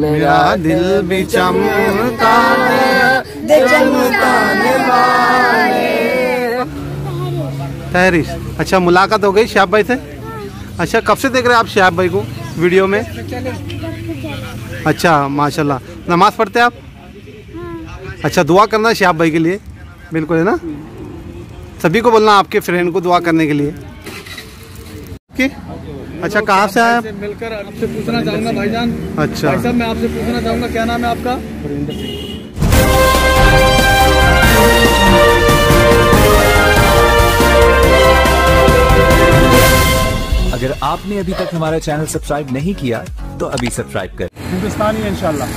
मेरा दिल भी चमका दे चमकाने वाले। तहरीश अच्छा मुलाकात हो गई शहाब भाई से? अच्छा कब से देख रहे हैं आप शहाब भाई को वीडियो में? अच्छा माशाल्लाह। नमाज़ पढ़ते हैं आप? अच्छा दुआ करना शहाब भाई के लिए। बिल्कुल है ना? सभी को बोलना आपके फ्रेंड को दुआ करने के लिए। कि? अच्छा कहाँ से आए आप? मिलकर आपसे पूछना चाहूँगा भाईजान। अच्छा। भाई साहब मैं आपसे पूछना चाहूँगा क्या नाम है आपका? अगर आपने अभी तक हमारा चैनल सब्सक्राइब नहीं किया तो अभी सब्सक्राइब करें। हिंदुस्तानी इंशाल्लाह।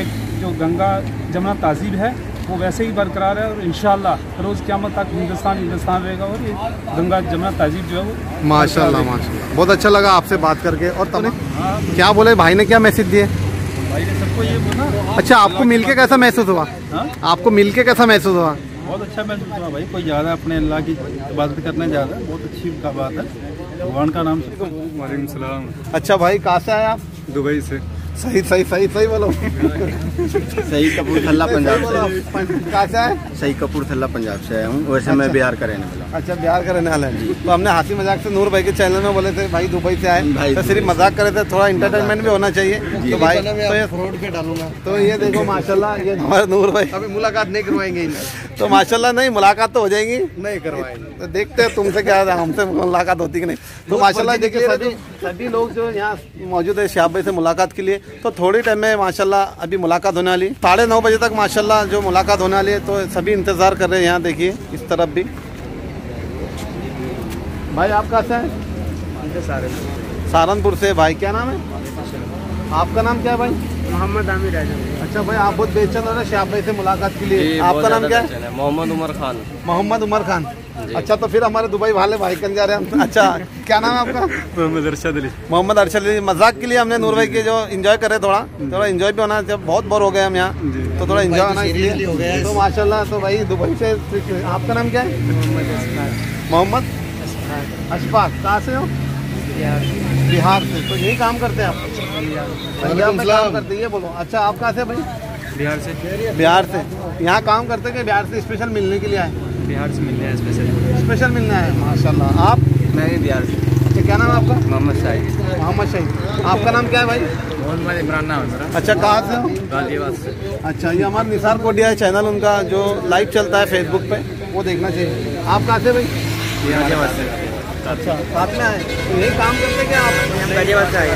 एक जो गंगा जमुना तहजीब है वो वैसे ही बरकरार है और इंशाल्लाह रोज़ क्यामत तक हिंदुस्तान हिंदुस्तान रहेगा और ये गंगा जमुना तहजीब जो है वो माशाल्लाह माशाल्लाह। बहुत अच्छा लगा आपसे बात करके। और तब क्या बोले? भाई ने क्या मैसेज दिए? भाई ने सबको ये बोला। अच्छा आपको मिलके कैसा महसूस हुआ? हाँ? आपको मिलके कैसा महसूस हुआ? बहुत अच्छा महसूस हुआ भाई। कोई ज़्यादा अपने अल्लाह की इबादत करने जा रहा है बहुत अच्छी बात है। भगवान का नाम वालेकुम सलाम। अच्छा भाई कहाँ से आए आप? दुबई से। सही सही सही सही बोलो। सही कपूरथला पंजाब से। कहाँ से आए? सही कपूरथला पंजाब से आया हूँ वैसे मैं बिहार का रहने वाला अच्छा बिहार का रहने वाला है। तो हमने हँसी मज़ाक से नूर भाई के चैनल में बोले थे भाई दुबई से आए। भाई तो सिर्फ़ मज़ाक करे थे थोड़ा इंटरटेनमेंट भी होना चाहिए। तो भाई तो ये फ्रॉड पे डालूँगा तो ये देखो माशाल्लाह ये हमारे नूर भाई। अभी मुलाकात नहीं करवाएँगे तो माशाल्लाह नहीं मुलाकात तो हो जाएगी। नहीं करवाएँगे। तो देखते हैं तुमसे क्या है, हमसे मुलाकात होती कि नहीं। तो माशाल्लाह देखिए सभी सभी लोग जो यहाँ मौजूद है श्याब भाई से मुलाकात के लिए। तो थोड़ी टाइम में माशाल्लाह अभी मुलाकात होने वाली। साढ़े नौ बजे तक माशाल्लाह जो मुलाकात होने वाली है तो सभी इंतज़ार कर रहे हैं यहाँ देखिए इस तरफ़ भी। भाई आप कहाँ से हैं? सहारनपुर से। भाई क्या नाम है? आपका नाम क्या है भाई? मोहम्मद आमिर अच्छा भाई आप बहुत बेचैन हो रहे हैं श्याब भाई से मुलाकात के लिए। आपका नाम क्या है। मोहम्मद उमर खान। मोहम्मद उमर खान। अच्छा तो फिर हमारे दुबई वाले भाई कन जा रहे हैं अच्छा। क्या नाम है आपका? मोहम्मद अरशद अली। मोहम्मद अरशद अली। मज़ाक के लिए हमने नूर भाई के जो एंजॉय कर रहे थोड़ा थोड़ा एंजॉय भी होना जब बहुत बोर हो गए हम यहाँ तो थोड़ा एंजॉय होना इसलिए। तो माशाल्लाह तो भाई दुबई से आपका नाम क्या है? मोहम्मद अशफाक कहाँ से हो? बिहार से। तो यही काम करते हैं आप? पंजाब में काम करते हैं ये बोलो। अच्छा आप कहाँ से भाई? बिहार से। बिहार से। यहाँ काम करते हैं कि बिहार से स्पेशल मिलने के लिए आए? बिहार से मिलने हैं स्पेशल स्पेशल मिलना है माशाल्लाह। आप? मैं भी बिहार से। अच्छा क्या नाम है आपका? मोहम्मद शाहिद मोहम्मद शहीद आपका नाम क्या है भाई? मोहम्मद इमरान नाम है मेरा। अच्छा कहाँ से हो? गाजियाबाद से। अच्छा ये हमारा निसार कोडिया है चैनल उनका जो लाइव चलता है फेसबुक पे वो देखना चाहिए। आप कहाँ से भाई? गाजियाबाद से। अच्छा साथ में आए। यही काम करते क्या आप? गाजियाबाद से आए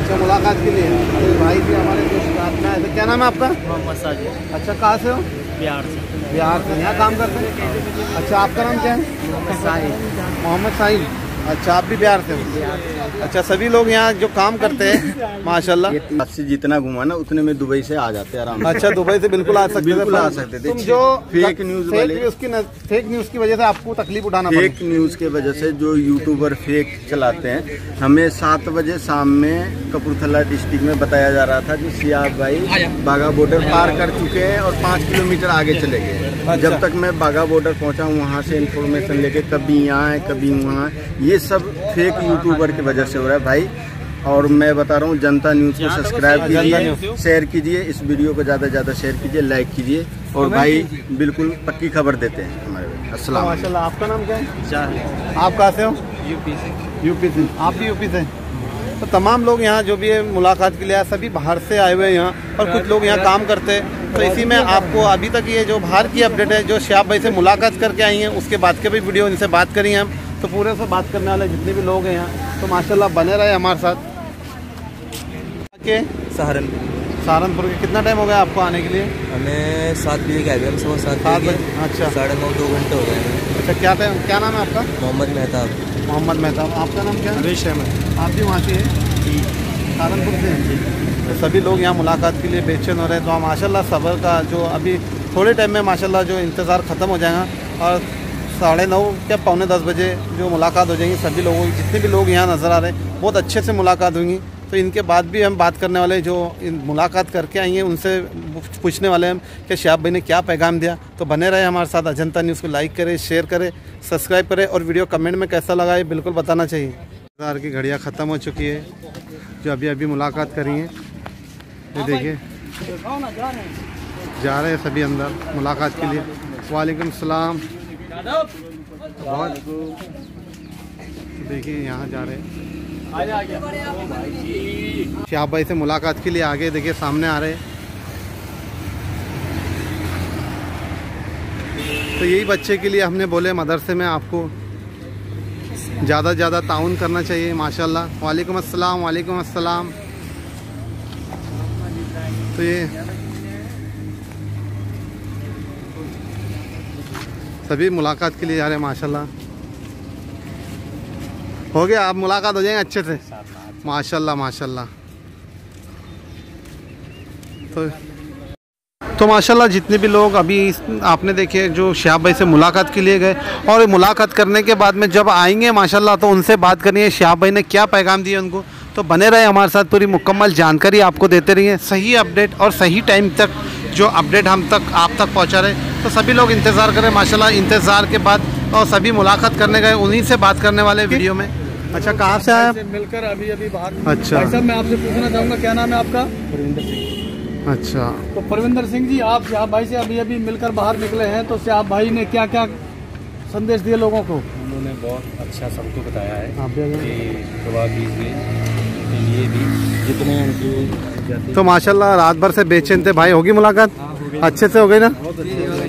अच्छा मुलाकात के लिए। भाई भी हमारे साथ में आए थे। क्या नाम है आपका? मोहम्मद साजिद अच्छा कहाँ से हो? बिहार से। बिहार से। यहाँ काम करते हैं? अच्छा आपका नाम क्या है? मोहम्मद साहिल। मोहम्मद साहिल। अच्छा आप भी बिहार से हो अच्छा सभी लोग यहाँ जो काम करते हैं माशाल्लाह आपसे जितना घुमा ना उतने में दुबई से आ जाते हैं आराम अच्छा दुबई से बिल्कुल आ सकते बिल्कुल आ सकते थे। जो फेक न्यूज़ फेक वाले- न्यूज़ की फेक न्यूज़ की वजह से आपको तकलीफ़ उठाना फेक न्यूज़ के वजह से जो यूट्यूबर फेक चलाते हैं हमें सात बजे शाम में कपूरथला डिस्ट्रिक्ट में बताया जा रहा था कि सियाब भाई बाघा बॉर्डर पार कर चुके हैं और पाँच किलोमीटर आगे चले गए अच्छा। जब तक मैं बाघा बॉर्डर पहुँचा वहाँ से इन्फॉर्मेशन लेके कभी यहाँ है कभी वहाँ है। ये सब फेक यूट्यूबर की वजह से हो रहा है भाई। और मैं बता रहा हूँ जनता न्यूज़ को सब्सक्राइब कीजिए शेयर कीजिए इस वीडियो को ज़्यादा से ज़्यादा शेयर कीजिए लाइक कीजिए और भाई बिल्कुल पक्की खबर देते हैं हमारे अस्सलाम माशाल्लाह आपका नाम क्या है? आप कहाँ से हो? यूपी से। यूपी से। आप भी यूपी से तो तमाम लोग यहाँ जो भी है मुलाकात के लिए सभी बाहर से आए हुए हैं यहाँ और कुछ लोग यहाँ काम करते हैं। तो इसी में आपको अभी तक ये जो बाहर की अपडेट है जो श्याब भाई से मुलाकात करके आई हैं उसके बाद के भी वीडियो इनसे बात करी हैं हम। तो पूरे से बात करने वाले जितने भी लोग हैं यहाँ तो माशाल्लाह बने रहे हमारे साथ। के सहारनपुर। सहारनपुर के कितना टाइम हो गया आपको आने के लिए? हमें सात बजे के आ गए हम सुबह सात सात बजे अच्छा। साढ़े नौ दो घंटे हो गए अच्छा क्या टाइम क्या नाम है आपका? मोहम्मद मेहताब। मोहम्मद मेहताब। आपका नाम क्या है? हरीश अहमद आप भी वहाँ से हैं? सहारनपुर से हैं? तो सभी लोग यहाँ मुलाकात के लिए बेचैन हो रहे हैं तो माशाल्लाह सबर का जो अभी थोड़े टाइम में माशाल्लाह जो इंतज़ार ख़त्म हो जाएगा और साढ़े नौ या पौने दस बजे जो मुलाकात हो जाएगी, सभी लोगों की, जितने भी लोग यहाँ नज़र आ रहे हैं, बहुत अच्छे से मुलाकात होंगी। तो इनके बाद भी हम बात करने वाले जो इन मुलाकात करके आई हैं, उनसे पूछने वाले हम कि शहाब भाई ने क्या पैगाम दिया। तो बने रहे हमारे साथ अजंता न्यूज़ को लाइक करें, शेयर करें, सब्सक्राइब करें और वीडियो कमेंट में कैसा लगा ये बिल्कुल बताना चाहिए। बाज़ार की घड़ियाँ ख़त्म हो चुकी है, जो अभी अभी मुलाकात करी हैं। ये देखिए। जा रहे हैं सभी अंदर मुलाकात के लिए। वालेकुम सलाम। बहुत देखिए यहाँ जा रहे हैं। शाह भाई से मुलाकात के लिए आगे देखिए सामने आ रहे तो यही बच्चे के लिए हमने बोले मदरसे में आपको ज़्यादा से ज़्यादा ताउन करना चाहिए माशाल्लाह। वालेकुम अस्सलाम वालेकुम अस्सलाम। तो ये सभी मुलाकात के लिए जा रहे हैं, माशाल्लाह। हो गया, आप मुलाकात हो जाएँगे अच्छे से। माशाल्लाह माशाल्लाह। तो तो माशाल्लाह, जितने भी लोग अभी आपने देखे, जो श्याब भाई से मुलाकात के लिए गए, और मुलाकात करने के बाद में जब आएँगे, माशाल्लाह तो उनसे बात करनी है श्याब भाई ने क्या पैगाम दिया उनको। तो बने रहे हमारे साथ, पूरी मुकम्मल जानकारी आपको देते रहिए, सही अपडेट और सही टाइम तक, जो अपडेट हम तक, आप तक पहुँचा रहे। तो सभी लोग इंतज़ार करें माशाल्लाह इंतज़ार के बाद और सभी मुलाकात करने गए उन्हीं से बात करने वाले वीडियो में। अच्छा कहाँ से आए आप? मिलकर अभी अभी बाहर। अच्छा। भाई साहब मैं आपसे पूछना चाहूँगा क्या नाम है आपका? परविंदर सिंह। अच्छा। तो परविंदर सिंह जी आप श्याब भाई से अभी अभी मिलकर बाहर निकले हैं तो श्याब भाई ने क्या क्या संदेश दिए लोगों को? उन्होंने बहुत अच्छा सबको बताया है कि के लिए भी जितने तो माशाल्लाह रात भर से बेचैन थे। भाई होगी मुलाकात? अच्छे से हो गए ना?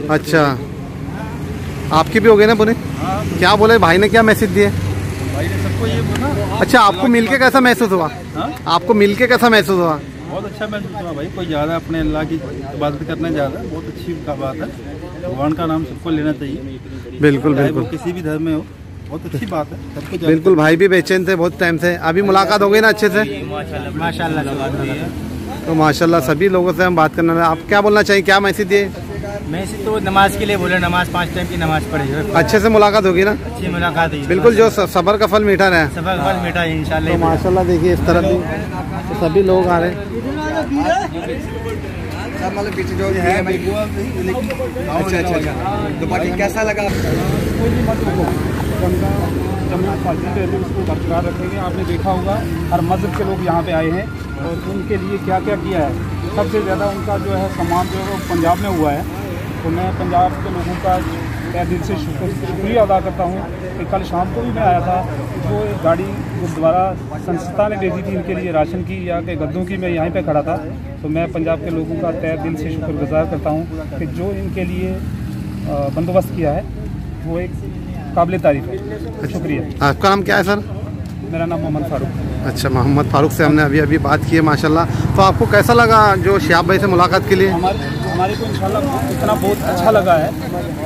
अच्छा। आपकी भी हो गई ना पुनी क्या बोले भाई ने क्या मैसेज दिए भाई ने सबको ये बोला अच्छा आपको मिलके कैसा महसूस हुआ? आपको मिलके कैसा महसूस हुआ? बहुत अच्छा महसूस हुआ भाई। कोई ज़्यादा अपने अल्लाह की इबादत करना ज़्यादा बहुत अच्छी का बात है। भगवान का नाम सबको लेना चाहिए। बिल्कुल बिल्कुल। किसी भी धर्म में हो बहुत अच्छी बात है। सबको बिल्कुल भाई भी बेचैन थे बहुत टाइम से। अभी मुलाकात हो गई ना अच्छे से? तो माशाल्लाह सभी लोगों से हम बात करने आप क्या बोलना चाहिए क्या मैसेज दिए? मैसेज तो नमाज़ के लिए बोले नमाज़ पाँच टाइम की नमाज़ पढ़ी अच्छे से मुलाकात होगी ना? अच्छी मुलाकात होगी। बिल्कुल जो सबर का फल मीठा रहे। सबक फल मीठा है तो इंशाल्लाह माशाल्लाह देखिए इस तरह भी तो सभी लोग आ रहे हैं। मतलब पीछे जो है अच्छा अच्छा। अच्छा तो बाकी कैसा लगा कोई भी मत रुको। गंगा जमुना है उसको बरकरार रखेंगे। आपने देखा होगा हर मज़हब के लोग यहाँ पे आए हैं और उनके लिए क्या क्या किया है? सबसे ज़्यादा उनका जो है सम्मान जो है वो पंजाब में हुआ है। तो मैं पंजाब के लोगों का तय दिल से शुक्र शुक्रिया अदा करता हूँ कि कल शाम को भी मैं आया था वो एक गाड़ी गुरुद्वारा संस्था ने भेजी थी इनके लिए राशन की या के गद्दों की मैं यहीं पे खड़ा था। तो मैं पंजाब के लोगों का तय दिल से शुक्रगुजार करता हूँ कि जो इनके लिए बंदोबस्त किया है वो एक काबिल तारीफ़ है। शुक्रिया। आपका नाम क्या है सर? मेरा नाम मोहम्मद फारूक। अच्छा मोहम्मद फारूक से हमने अभी अभी बात की है माशाल्लाह। तो आपको कैसा लगा जो श्याब भाई से मुलाकात के लिए? हमारे हमारे को इंशाल्लाह इतना बहुत अच्छा लगा है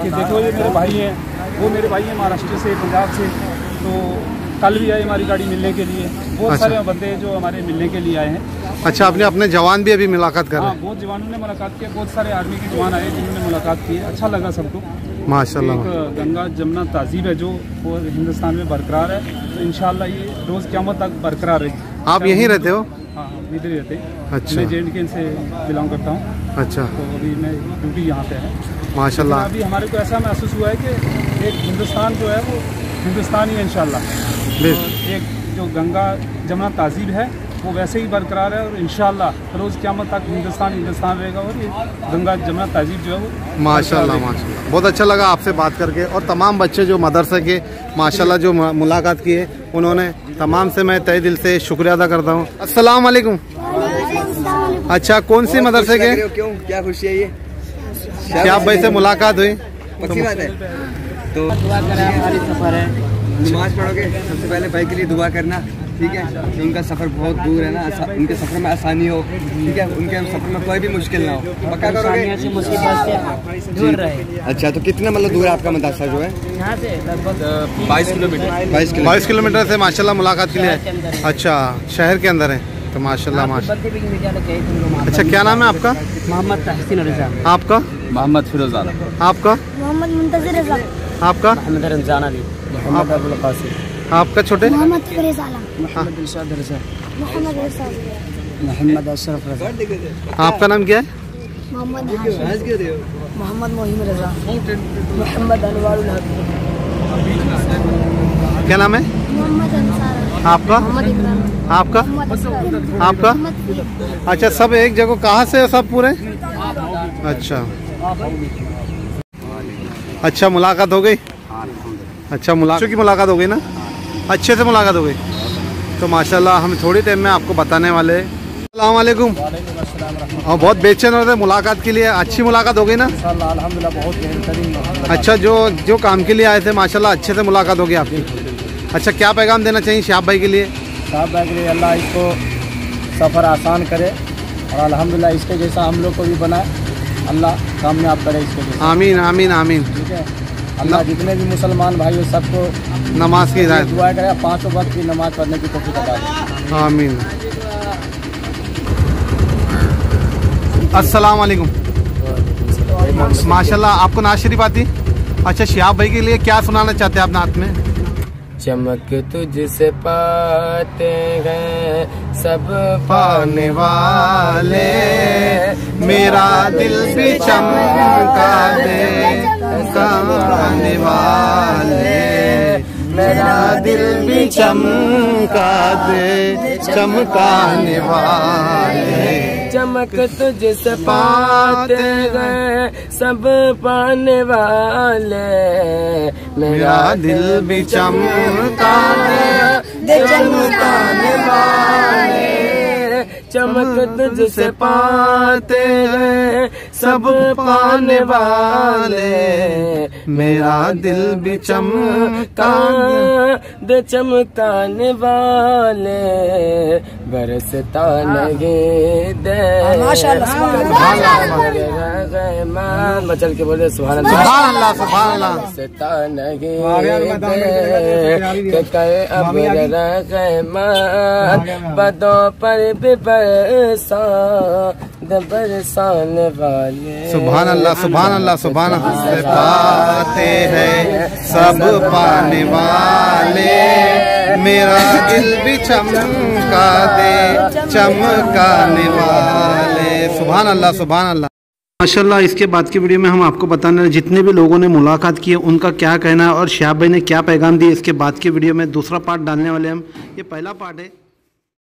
कि देखो ये मेरे भाई हैं वो मेरे भाई हैं महाराष्ट्र से पंजाब से तो कल भी आए हमारी गाड़ी मिलने के लिए। बहुत अच्छा। सारे बंदे जो हमारे मिलने के लिए आए हैं। अच्छा आपने अपने जवान भी अभी मुलाकात कर हाँ बहुत जवानों ने मुलाकात की बहुत सारे आर्मी के जवान आए जिन्होंने मुलाकात की है। अच्छा लगा सबको। हैं माशाल्लाह। एक गंगा जमुना तहजीब है जो वो हिंदुस्तान में बरकरार है। तो इंशाल्लाह ये रोज़ क्यामत तक बरकरार रहेगी आप यहीं रहते हो? हाँ इधर ही रहते हैं। अच्छा। मैं जे के से बिलोंग करता हूँ। अच्छा। तो अभी मैं ड्यूटी यहाँ पे है। माशाल्लाह। अभी हमारे को ऐसा महसूस हुआ है कि एक हिंदुस्तान जो है वो हिंदुस्तान ही है और एक जो गंगा जमुना तहजीब है वो वैसे ही बरकरार है और इंशाल्लाह रोज़ क्यामत तक हिंदुस्तान हिंदुस्तान रहेगा और ये गंगा जमुना तहजीब जो है वो माशाल्लाह। माशाल्लाह। बहुत अच्छा लगा आपसे बात करके और तमाम बच्चे जो मदरसे के माशाल्लाह जो मुलाकात किए उन्होंने तमाम से मैं तय दिल से शुक्रिया अदा करता हूँ। अस्सलाम वालेकुम अच्छा कौन सी मदरसे के? क्यों? क्या खुशी है ये? श्याब भाई से मुलाकात हुई? पक्की बात है। तो नमाज़ पढ़ोगे सबसे पहले भाई के लिए दुआ करना ठीक है? कि उनका सफ़र बहुत दूर है ना उनके सफ़र में आसानी हो ठीक है? उनके सफ़र में कोई भी मुश्किल ना हो। पक्का करोगे? से मुसीबत से दूर रहे। अच्छा तो कितना मतलब दूर है आपका मदरसा जो है? यहाँ से लगभग बाईस किलोमीटर। बाईस बाईस किलोमीटर से माशाल्लाह मुलाकात के लिए। अच्छा शहर के अंदर है। तो माशाल्लाह माशा बंदे भी मीडिया लगे तुम लोग अच्छा क्या नाम है आपका? मोहम्मद तहसीन रजा। आपका? मोहम्मद फिरोज आलम। आपका? मोहम्मद मुंतजर रजा। आपका? मोहम्मद रमज़ान अली मोहम्मद अबुल कासिम। आपका छोटे? मोहम्मद फरीज आलम। मोहम्मद इरशाद रजा। मोहम्मद इरशाद मोहम्मद अशरफ रजा। आपका नाम क्या है? मोहम्मद मोहम्मद मोहिम रजा। मोहम्मद अनवारुल हक। क्या नाम है? मोहम्मद अंसार। आपका? आपका? आपका? अच्छा सब एक जगह कहाँ से है सब पूरे? अच्छा। अच्छा मुलाकात हो गई? अच्छा मुलाकात की मुलाकात हो गई ना? अच्छे से मुलाकात हो गई। तो माशाल्लाह हम थोड़ी टाइम में आपको बताने वाले वालेकुम। और बहुत बेचैन हो रहे थे मुलाकात के लिए। अच्छी मुलाकात हो गई ना? अल्हम्दुलिल्लाह बहुत बेहतरीन। अच्छा जो जो काम के लिए आए थे माशाल्लाह अच्छे से मुलाकात हो गई आपकी। अच्छा क्या पैगाम देना चाहिए शाह भाई के लिए? साहब भाई के लिए अल्लाह इसको सफ़र आसान करे और अलहमदिल्ला इसके जैसा हम लोग को भी बनाए। अल्लाह कामयाब करे इसके जैसा। आमीन आमीन आमीन। ठीक है? अल्लाह जितने भी मुसलमान भाई हो सबको नमाज़ की हिदायत। दुआ करे पाँचों वक्त की नमाज़ पढ़ने की कोशिश करा। आमीन। अस्सलाम वालेकुम माशाल्लाह आपको नाज शरीफ आती अच्छा शिहाब भाई के लिए क्या सुनाना चाहते हैं आप नात में? चमक तुझसे पाते हैं सब पाने वाले। मेरा दिल भी चमका दे चमकाने वाले। मेरा दिल भी चमका दे, चमकाने वाले। चमक तुझसे पाते हैं सब पाने वाले। मेरा दिल भी चमका है चमकता वाले चमक तुझसे पाते हैं। सब पाने वाले। मेरा दिल भी चमका दे चमकाने वाले। बरसता नहीं दे। रहमान मचल के बोले सुभान अल्लाह। सुभान अल्लाह बरसता नहीं दे। के कहे अब रहमान बदों पर भी बरसा। सुभान अल्लाह सुभान अल्लाह सुभान अल्लाह पाते हैं सब पाने वाले। मेरा दिल भी चमका दे चमकाने वाले। सुभान अल्लाह सुभान अल्लाह माशाल्लाह इसके बाद की वीडियो में हम आपको बताने जितने भी लोगों ने मुलाकात की है उनका क्या कहना है और श्याब भाई ने क्या पैगाम दिया इसके बाद की वीडियो में दूसरा पार्ट डालने वाले हम। ये पहला पार्ट है।